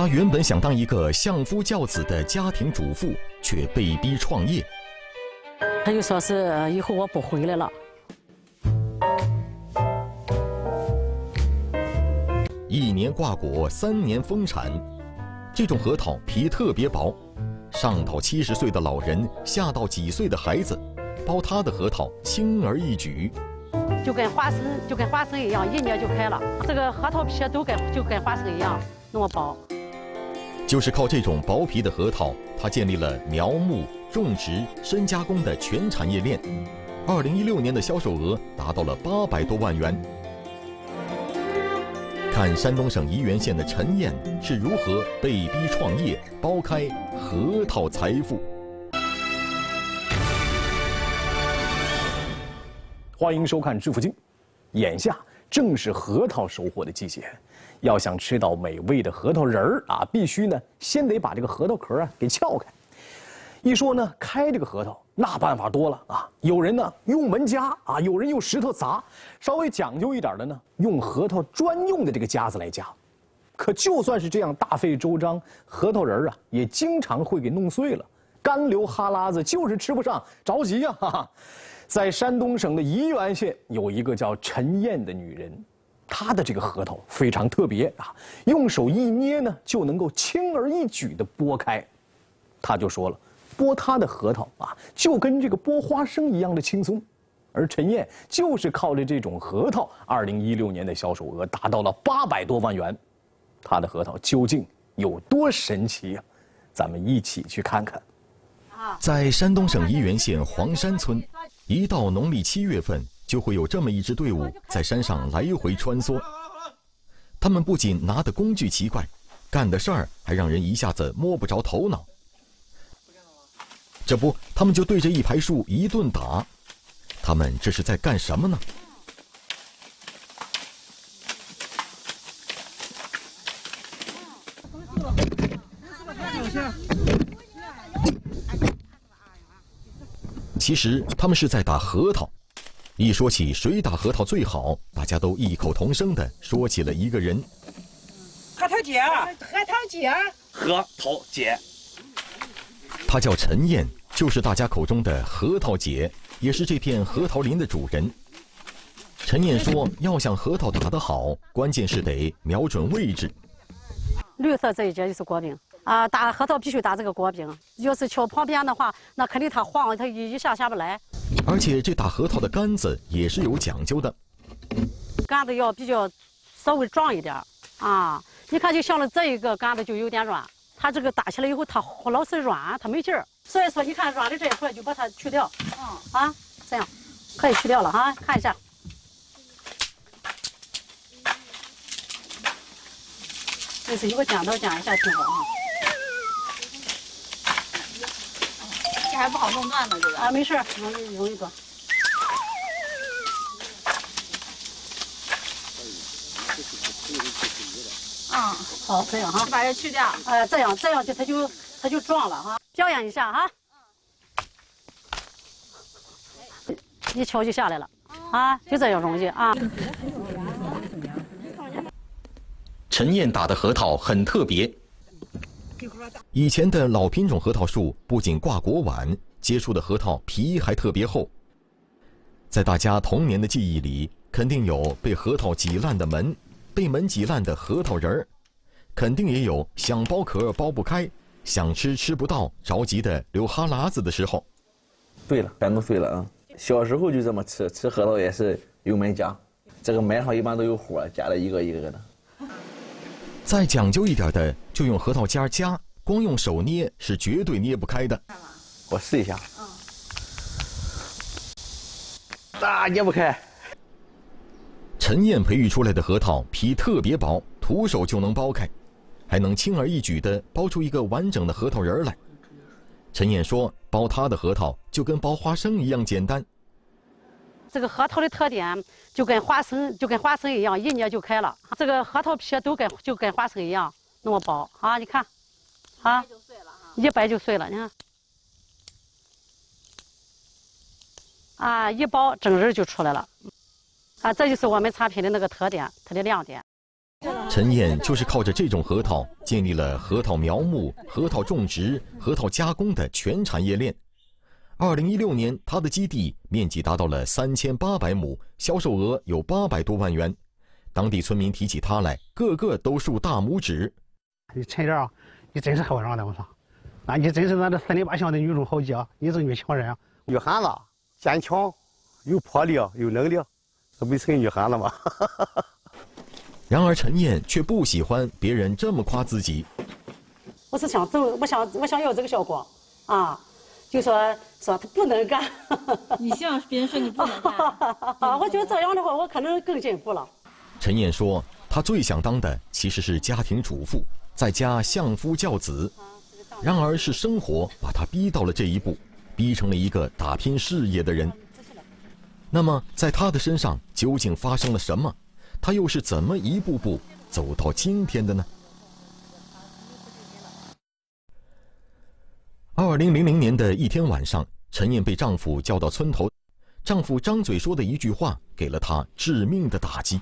她原本想当一个相夫教子的家庭主妇，却被逼创业。他就说是以后我不回来了。一年挂果，三年丰产。这种核桃皮特别薄，上到七十岁的老人，下到几岁的孩子，剥它的核桃轻而易举。就跟花生，就跟花生一样，一捏就开了。这个核桃皮都跟就跟花生一样那么薄。就是靠这种薄皮的核桃，他建立了苗木、种植、深加工的全产业链。二零一六年的销售额达到了八百多万元。看山东省沂源县的陈燕是如何被逼创业、剥开核桃财富。欢迎收看《致富经》，眼下正是核桃收获的季节，要想吃到美味的核桃仁儿啊，必须呢先得把这个核桃壳啊给撬开。一说呢开这个核桃，那办法多了啊，有人呢用门夹啊，有人用石头砸，稍微讲究一点的呢，用核桃专用的这个夹子来夹。可就算是这样大费周章，核桃仁儿啊也经常会给弄碎了，干流哈喇子，就是吃不上，着急呀！哈哈。在山东省的沂源县有一个叫陈燕的女人，他的这个核桃非常特别啊，用手一捏呢就能够轻而易举地剥开。他就说了，剥他的核桃啊，就跟这个剥花生一样的轻松。而陈燕就是靠着这种核桃，二零一六年的销售额达到了八百多万元。他的核桃究竟有多神奇呀？咱们一起去看看。在山东省沂源县黄山村。一到农历七月份，就会有这么一支队伍在山上来回穿梭。他们不仅拿的工具奇怪，干的事儿还让人一下子摸不着头脑。这不，他们就对着一排树一顿打。他们这是在干什么呢？其实他们是在打核桃。一说起谁打核桃最好，大家都异口同声地说起了一个人：核桃姐，核桃姐，核桃姐。她叫陈燕，就是大家口中的核桃姐，也是这片核桃林的主人。陈燕说：“要想核桃打得好，关键是得瞄准位置。绿色这一节就是果柄。”啊，打核桃必须打这个果柄，要是敲旁边的话，那肯定它晃，它一一下下不来。而且这打核桃的杆子也是有讲究的，杆子要比较稍微壮一点啊。你看，就像了这一个杆子就有点软，它这个打起来以后，它老是软，它没劲儿。所以说，你看软的这一块就把它去掉，啊，这样可以去掉了哈，看一下。这是有个剪刀剪一下，挺好啊。还不好弄断呢，这个啊，没事，容易容易断。啊，好，这样哈，把这去掉。哎，这样这样就它就它就壮了哈。表演一下哈。一敲就下来了，啊，就这样容易啊。陈燕打的核桃很特别。以前的老品种核桃树不仅挂果晚，结出的核桃皮还特别厚。在大家童年的记忆里，肯定有被核桃挤烂的门，被门挤烂的核桃仁儿，肯定也有想剥壳剥不开，想吃吃不到，着急的流哈喇子的时候。对了，全都碎了啊！小时候就这么吃，吃核桃也是用门夹，这个门上一般都有火，夹了一个一个的。再讲究一点的，就用核桃夹夹，光用手捏是绝对捏不开的。我试一下。嗯。啊，捏不开。陈燕培育出来的核桃皮特别薄，徒手就能剥开，还能轻而易举地剥出一个完整的核桃仁来。陈燕说：“剥她的核桃就跟剥花生一样简单。”这个核桃的特点就跟花生就跟花生一样，一捏就开了。这个核桃皮都跟就跟花生一样那么薄啊！你看，啊，一掰就碎了。你看，啊，一剥整仁就出来了。啊，这就是我们产品的那个特点，它的亮点。陈燕就是靠着这种核桃，建立了核桃苗木、核桃种植、核桃加工的全产业链。二零一六年，他的基地面积达到了三千八百亩，销售额有八百多万元。当地村民提起他来，个个都竖大拇指。你陈燕啊，你真是好样的，我说，那你真是咱这四邻八乡的女中豪杰，你是女强人啊！女汉子，坚强，有魄力，有能力，这不是个女汉子吗？然而陈燕却不喜欢别人这么夸自己。我是想走，我想我想要这个效果，啊，就说说他不能干。你希望别人说你不能干？啊，我觉得这样的话，我可能更进步了。陈燕说，她最想当的其实是家庭主妇，在家相夫教子。然而是生活把她逼到了这一步，逼成了一个打拼事业的人。那么在她的身上究竟发生了什么？他又是怎么一步步走到今天的呢？二零零零年的一天晚上，陈燕被丈夫叫到村头，丈夫张嘴说的一句话给了她致命的打击。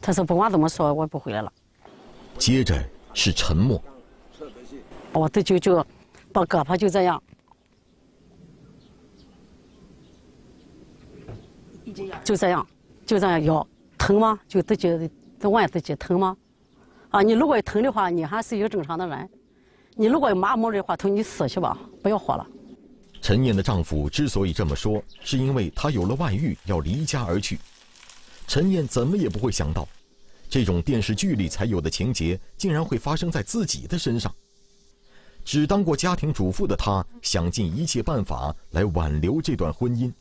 他说：“不管怎么说，我不回来了。”接着是沉默。我的就就把胳膊就这样。就这样，就这样腰疼吗？就自己在问自己疼吗？啊，你如果疼的话，你还是一个正常的人；你如果麻木的话，疼你死去吧，不要活了。陈燕的丈夫之所以这么说，是因为他有了外遇，要离家而去。陈燕怎么也不会想到，这种电视剧里才有的情节，竟然会发生在自己的身上。只当过家庭主妇的她，想尽一切办法来挽留这段婚姻。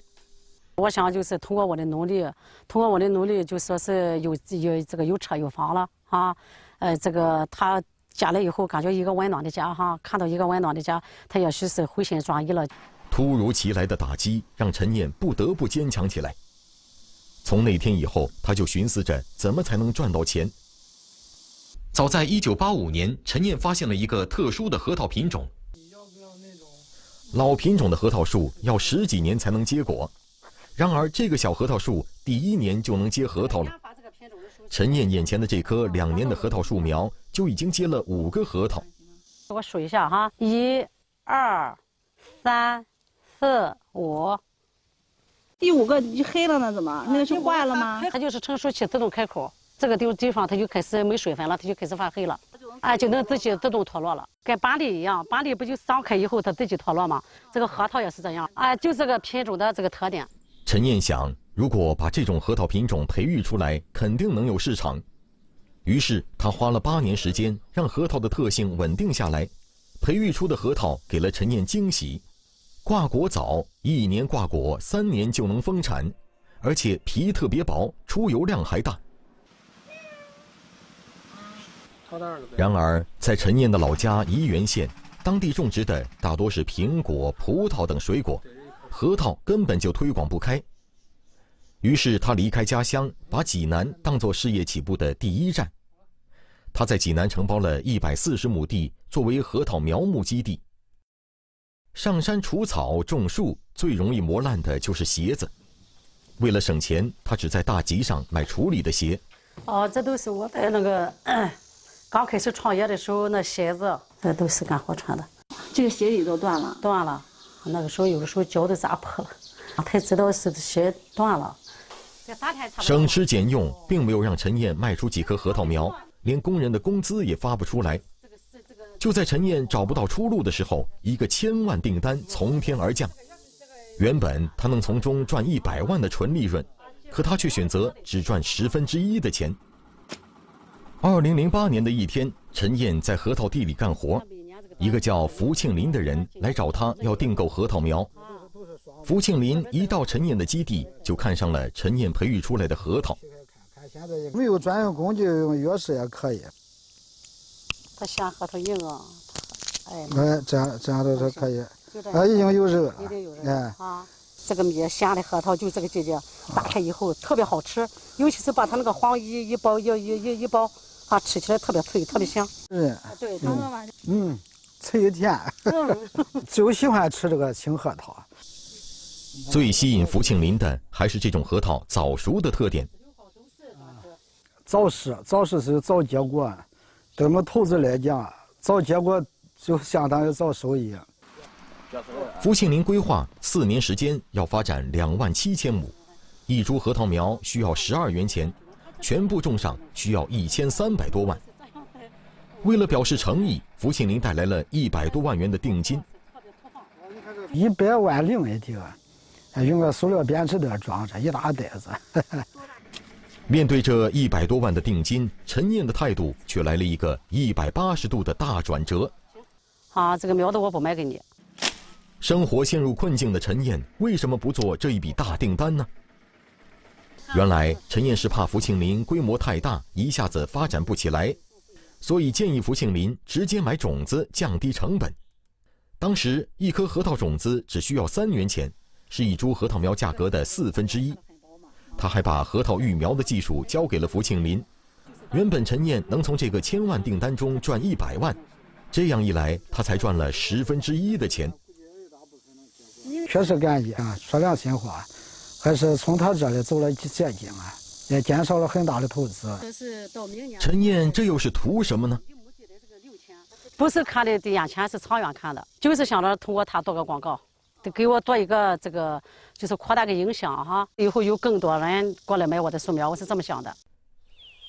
我想就是通过我的努力，通过我的努力，就说是有有这个有车有房了啊，呃，这个他嫁了以后，感觉一个温暖的家哈，看到一个温暖的家，他也许是回心转意了。突如其来的打击让陈燕不得不坚强起来。从那天以后，他就寻思着怎么才能赚到钱。早在1985年，陈燕发现了一个特殊的核桃品种。老品种的核桃树要十几年才能结果。然而，这个小核桃树第一年就能结核桃了。陈燕眼前的这棵两年的核桃树苗就已经结了五个核桃。我数一下哈，一、二、三、四、五。第五个黑了呢？怎么？那个是坏了吗？它就是成熟期自动开口，这个地地方它就开始没水分了，它就开始发黑了。啊，就能自己自动脱落了，跟板栗一样，板栗不就张开以后它自己脱落吗？这个核桃也是这样，啊，就这个品种的这个特点。陈燕想，如果把这种核桃品种培育出来，肯定能有市场。于是，他花了八年时间，让核桃的特性稳定下来。培育出的核桃给了陈燕惊喜：挂果早，一年挂果，三年就能丰产，而且皮特别薄，出油量还大。然而，在陈燕的老家沂源县，当地种植的大多是苹果、葡萄等水果。核桃根本就推广不开，于是他离开家乡，把济南当作事业起步的第一站。他在济南承包了一百四十亩地，作为核桃苗木基地。上山除草种树，最容易磨烂的就是鞋子。为了省钱，他只在大集上买处理的鞋。哦，这都是我在那个 刚开始创业的时候那鞋子，这都是干活穿的。这个鞋底都断了，断了。那个时候有的时候脚都砸破了，才知道是鞋断了。省吃俭用，并没有让陈燕卖出几棵核桃苗，连工人的工资也发不出来。就在陈燕找不到出路的时候，一个千万订单从天而降。原本他能从中赚一百万的纯利润，可他却选择只赚十分之一的钱。二零零八年的一天，陈燕在核桃地里干活。一个叫福庆林的人来找他要订购核桃苗。福庆林一到陈燕的基地，就看上了陈燕培育出来的核桃。没有专用工具，用钥匙也可以。他嫌核桃硬啊，哎，这样这样都是可以。啊，已经有肉了，哎，啊，这个米咸的核桃就这个季节，打开以后特别好吃，尤其是把它那个黄一一包一一一一包，啊，吃起来特别脆，特别香。是，对，嗯。脆甜，就喜欢吃这个青核桃。最吸引福庆林的还是这种核桃早熟的特点。早熟，早熟是早结果。对我们投资来讲，早结果就相当于早收益。福庆林规划四年时间要发展两万七千亩，一株核桃苗需要十二元钱，全部种上需要一千三百多万。为了表示诚意，福庆林带来了一百多万元的定金。一百万零一地，用个塑料编织袋装着一大袋子。面对这一百多万的定金，陈燕的态度却来了一个一百八十度的大转折。啊，这个苗子我不卖给你。生活陷入困境的陈燕，为什么不做这一笔大订单呢？原来陈燕是怕福庆林规模太大，一下子发展不起来，所以建议福庆林直接买种子，降低成本。当时一颗核桃种子只需要三元钱，是一株核桃苗价格的四分之一。他还把核桃育苗的技术交给了福庆林。原本陈念能从这个千万订单中赚一百万，这样一来，他才赚了十分之一的钱。确实感激啊，说良心话，还是从他这里走了捷径啊，也减少了很大的投资。陈念这又是图什么呢？不是看的眼前，是长远看的，就是想着通过他做个广告。得给我做一个这个，就是扩大个影响哈，以后有更多人过来买我的树苗，我是这么想的。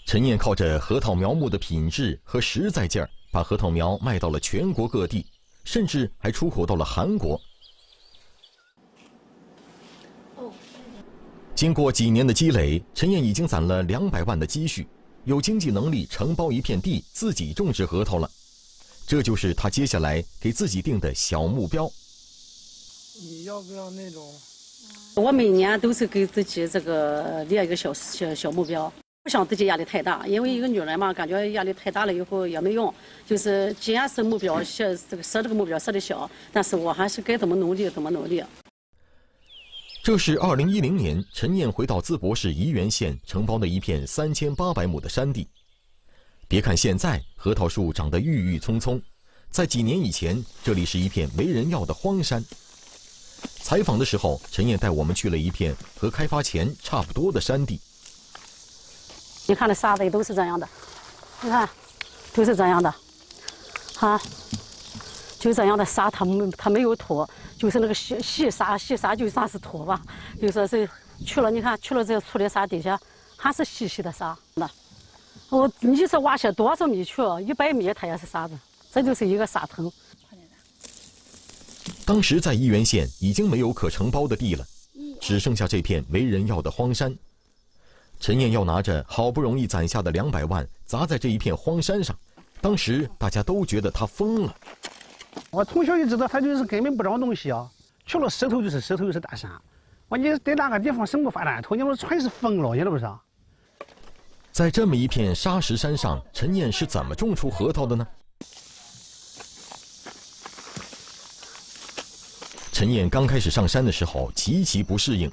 陈燕靠着核桃苗木的品质和实在劲儿，把核桃苗卖到了全国各地，甚至还出口到了韩国。经过几年的积累，陈燕已经攒了两百万的积蓄，有经济能力承包一片地，自己种植核桃了。这就是他接下来给自己定的小目标。你要不要那种？我每年都是给自己这个列一个小小小目标，不想自己压力太大，因为一个女人嘛，感觉压力太大了以后也没用。就是既然是目标设这个设这个目标设的小，但是我还是该怎么努力怎么努力。这是二零一零年陈燕回到淄博市沂源县承包的一片三千八百亩的山地。别看现在核桃树长得郁郁葱葱，在几年以前，这里是一片没人要的荒山。采访的时候，陈燕带我们去了一片和开发前差不多的山地。你看那沙子也都是这样的，你看，都是这样的，哈，就这样的沙，它没它没有土，就是那个细细沙，细沙就算是土吧。就说是去了，你看去了这个粗的沙底下，还是细细的沙。那我你说挖下多少米去？一百米它也是沙子，这就是一个沙层。当时在沂源县已经没有可承包的地了，只剩下这片没人要的荒山。陈燕要拿着好不容易攒下的两百万砸在这一片荒山上，当时大家都觉得他疯了。我从小就知道他就是根本不长东西啊，除了石头就是石头就是大山。我你在那个地方什么发展头，你说全是疯了，你知不知道？在这么一片沙石山上，陈燕是怎么种出核桃的呢？陈燕刚开始上山的时候极其不适应，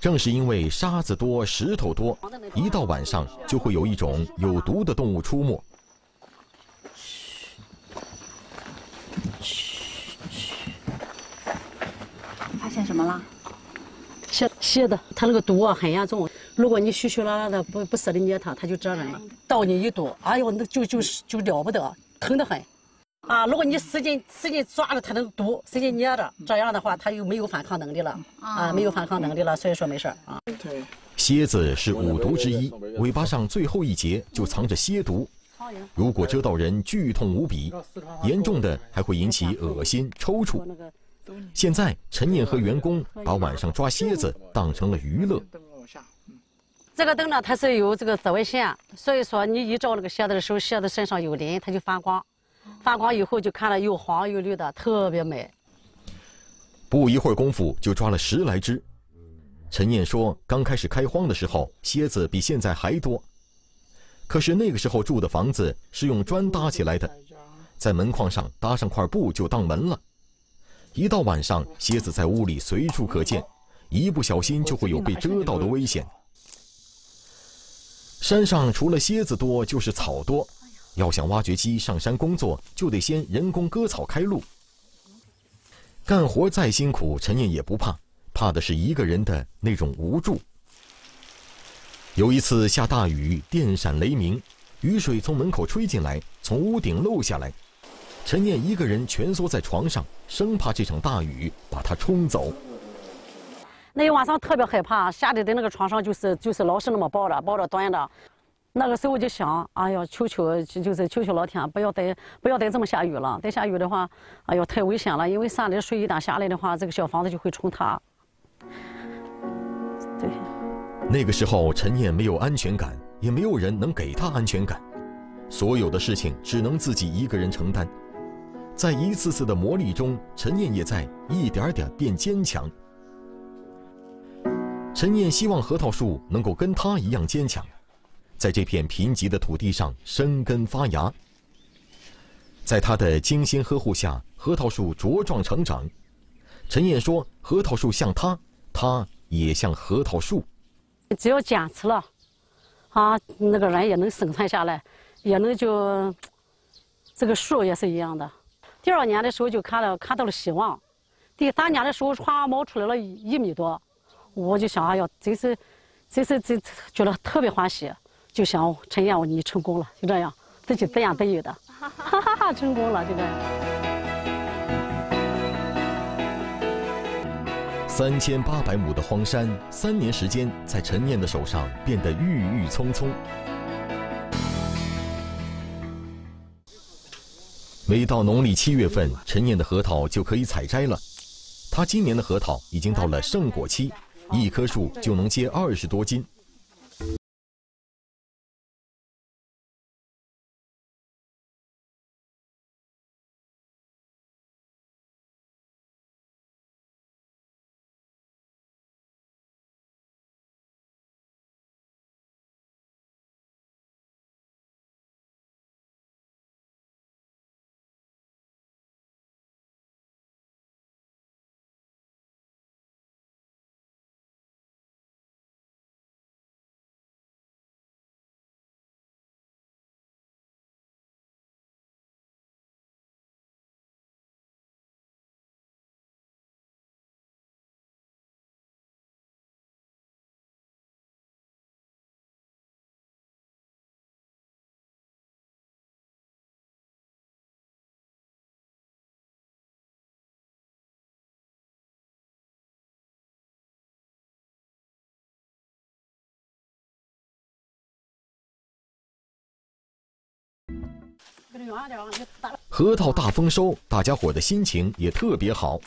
正是因为沙子多、石头多，一到晚上就会有一种有毒的动物出没。嘘，嘘，发现什么了？蝎蝎子，它那个毒啊很严重，如果你虚虚拉拉的不不舍得捏它，它就蛰人了。到你一毒，哎呦，那就就就了不得，疼得很。啊，如果你使劲使劲抓着它能毒，使劲捏着，这样的话，它又没有反抗能力了啊，没有反抗能力了，所以说没事啊。对，蝎子是五毒之一，尾巴上最后一节就藏着蝎毒，如果蛰到人，剧痛无比，严重的还会引起恶心、抽搐。现在陈念和员工把晚上抓蝎子当成了娱乐。这个灯呢，它是有这个紫外线，所以说你一照那个蝎子的时候，蝎子身上有鳞，它就发光。发光以后就看了又黄又绿的，特别美。不一会儿功夫就抓了十来只。陈燕说，刚开始开荒的时候，蝎子比现在还多。可是那个时候住的房子是用砖搭起来的，在门框上搭上块布就当门了。一到晚上，蝎子在屋里随处可见，一不小心就会有被蛰到的危险。山上除了蝎子多，就是草多。要想挖掘机上山工作，就得先人工割草开路。干活再辛苦，陈念也不怕，怕的是一个人的那种无助。有一次下大雨，电闪雷鸣，雨水从门口吹进来，从屋顶漏下来。陈念一个人蜷缩在床上，生怕这场大雨把他冲走。那一晚上特别害怕，吓得在那个床上就是就是老是那么抱着抱着端着。那个时候我就想，哎呀，求求就是求求老天，不要再不要再这么下雨了。再下雨的话，哎呦，太危险了，因为山里水一旦下来的话，这个小房子就会冲塌。对。那个时候，陈念没有安全感，也没有人能给她安全感，所有的事情只能自己一个人承担。在一次次的磨砺中，陈念也在一点点变坚强。陈念希望核桃树能够跟她一样坚强，在这片贫瘠的土地上生根发芽。在他的精心呵护下，核桃树茁壮成长。陈燕说：“核桃树像他，他也像核桃树。只要坚持了，啊，那个人也能生存下来，也能就这个树也是一样的。”第二年的时候就看了看到了希望，第三年的时候歘冒出来了一米多，我就想哎呀，真是，真是真觉得特别欢喜，就想陈燕你成功了，就这样自己自言自语的，哈哈哈，成功了就这样。三千八百亩的荒山，三年时间在陈念的手上变得郁郁葱葱。每到农历七月份，陈念的核桃就可以采摘了。他今年的核桃已经到了盛果期，一棵树就能结二十多斤。核桃大丰收，大家伙的心情也特别好。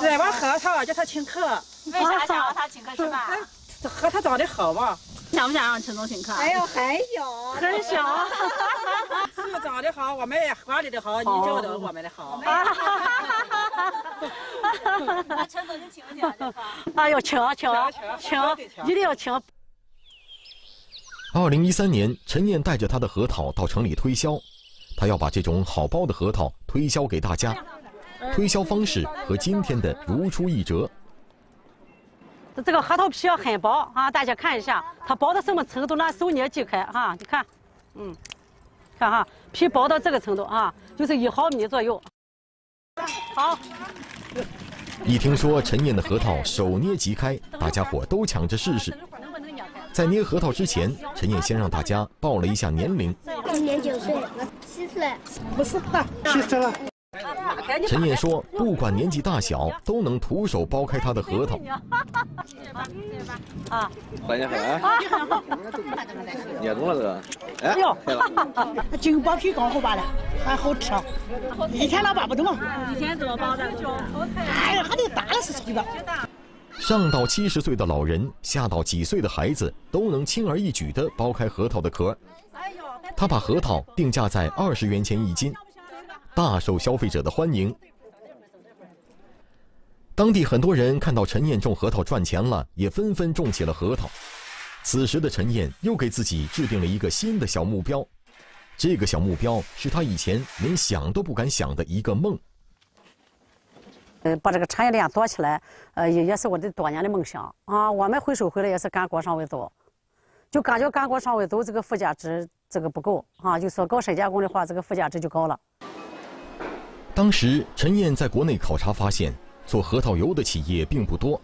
这把核桃叫他请客，为啥想让他请客吃饭？核桃长得好嘛？想不想让陈总请客？哎呦，还小，很小。树长得好，我们也管理的好，你教导我们的好。那陈总就请不请？哎呦，请请请，一定要请。二零一三年，陈念带着他的核桃到城里推销，他要把这种好包的核桃推销给大家。推销方式和今天的如出一辙。这个核桃皮很薄啊，大家看一下，它薄到什么程度拿？手捏即开哈，你看，嗯，看哈，皮薄到这个程度啊，就是一毫米左右。好。一听说陈念的核桃手捏即开，大家伙都抢着试试。在捏核桃之前，陈燕先让大家报了一下年龄。今年九岁，七岁，不是，七岁了。陈燕说：“不管年纪大小，都能徒手剥开他的核桃。”啊，大家好，捏中了这个，哎呦，净剥皮刚好罢了，还好吃。一天都剥不动。以前怎么剥的？哎呀，还得大了是谁的？上到七十岁的老人，下到几岁的孩子，都能轻而易举地剥开核桃的壳。他把核桃定价在二十元钱一斤，大受消费者的欢迎。当地很多人看到陈燕种核桃赚钱了，也纷纷种起了核桃。此时的陈燕又给自己制定了一个新的小目标，这个小目标是他以前连想都不敢想的一个梦。呃，把这个产业链做起来，呃，也也是我的多年的梦想啊。我们回收回来也是干果上为主，就感觉干果上为主，这个附加值这个不够啊。就说搞深加工的话，这个附加值就高了。当时陈燕在国内考察发现，做核桃油的企业并不多，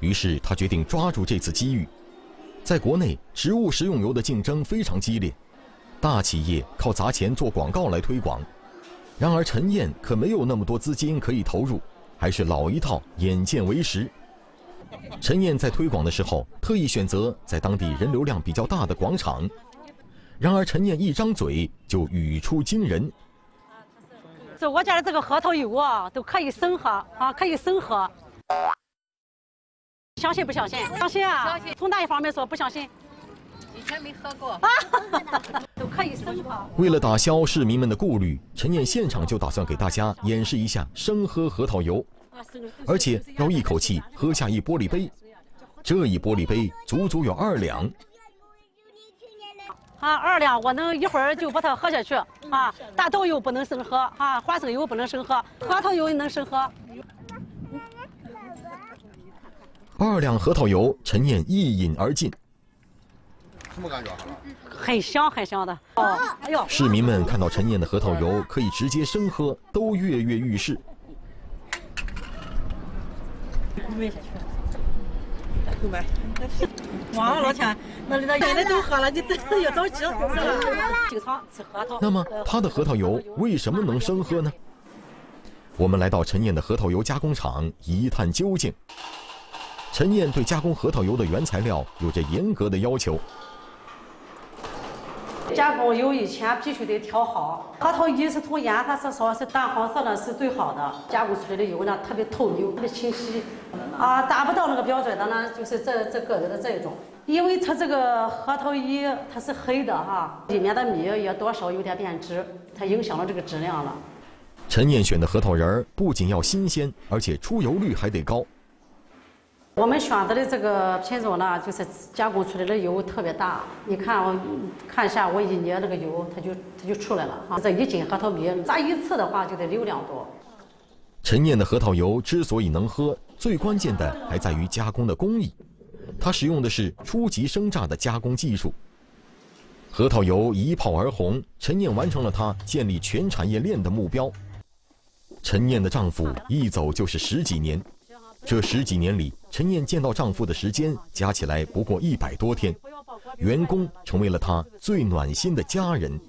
于是他决定抓住这次机遇。在国内，植物食用油的竞争非常激烈，大企业靠砸钱做广告来推广。然而陈燕可没有那么多资金可以投入，还是老一套，眼见为实。陈燕在推广的时候，特意选择在当地人流量比较大的广场。然而陈燕一张嘴就语出惊人。这我家的这个核桃油啊，都可以生喝啊，可以生喝。相信不相信？相信啊！从哪一方面说不相信？以前没喝过。都可以生喝。为了打消市民们的顾虑，陈燕现场就打算给大家演示一下生喝核桃油，而且要一口气喝下一玻璃杯。这一玻璃杯足足有二两。啊，二两，我能一会儿就把它喝下去。啊，大豆油不能生喝，啊，花生油不能生喝，核桃油能生喝。二两核桃油，陈燕一饮而尽。什么感觉？很香很香的。哦，哎呦！市民们看到陈燕的核桃油可以直接生喝，都跃跃欲试。没下去。购买。哇，老天，那里都喝了，你等要着急？经常吃核桃。那么，他的核桃油为什么能生喝呢？我们来到陈燕的核桃油加工厂一探究竟。陈燕对加工核桃油的原材料有着严格的要求。加工油以前必须得调好，核桃一是从颜，色是说是淡黄色的是最好的。加工出来的油呢，特别透明，特别清晰。啊，达不到那个标准的呢，就是这这个人的这一种。因为它这个核桃衣它是黑的哈，里面的米也多少有点变质，它影响了这个质量了。陈燕选的核桃仁儿不仅要新鲜，而且出油率还得高。我们选择的这个品种呢，就是加工出来的油特别大。你看，我看一下，我一捏那个油，它就它就出来了哈。这一斤核桃米榨一次的话，就得六两多。陈燕的核桃油之所以能喝，最关键的还在于加工的工艺。它使用的是初级生榨的加工技术。核桃油一炮而红，陈燕完成了她建立全产业链的目标。陈燕的丈夫一走就是十几年。这十几年里，陈燕见到丈夫的时间加起来不过一百多天，员工成为了她最暖心的家人。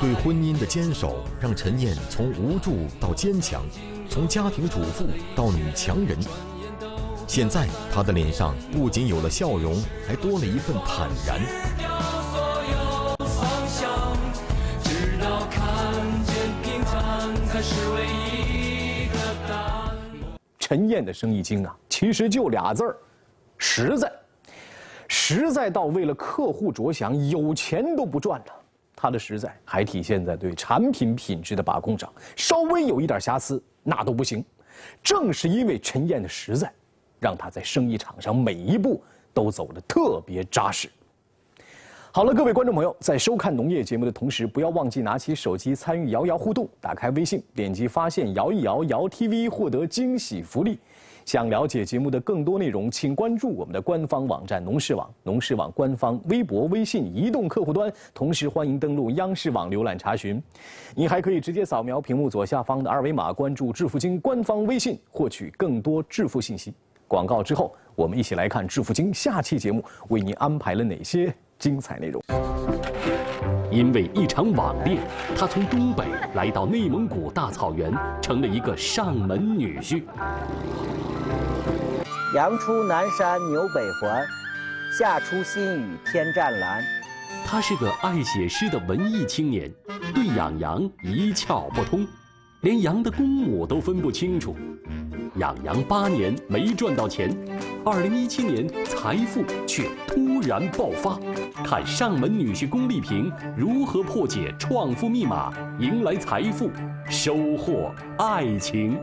对婚姻的坚守，让陈燕从无助到坚强，从家庭主妇到女强人。现在，她的脸上不仅有了笑容，还多了一份坦然。是唯一的答案陈燕的生意经啊，其实就俩字儿：实在。实在到为了客户着想，有钱都不赚了。他的实在还体现在对产品品质的把控上，稍微有一点瑕疵那都不行。正是因为陈燕的实在，让他在生意场上每一步都走得特别扎实。好了，各位观众朋友，在收看农业节目的同时，不要忘记拿起手机参与摇摇互动。打开微信，点击发现摇一摇摇 TV，获得惊喜福利。想了解节目的更多内容，请关注我们的官方网站农事网、农事网官方微博、微信、移动客户端。同时，欢迎登录央视网浏览查询。您还可以直接扫描屏幕左下方的二维码，关注致富经官方微信，获取更多致富信息。广告之后，我们一起来看致富经下期节目为您安排了哪些。精彩内容。因为一场网恋，他从东北来到内蒙古大草原，成了一个上门女婿。阳出南山牛北环，夏出新雨天湛蓝。他是个爱写诗的文艺青年，对养羊一窍不通，连羊的公母都分不清楚。养羊八年没赚到钱，二零一七年财富却突然爆发。看上门女婿龚丽萍如何破解创富密码，迎来财富，收获爱情。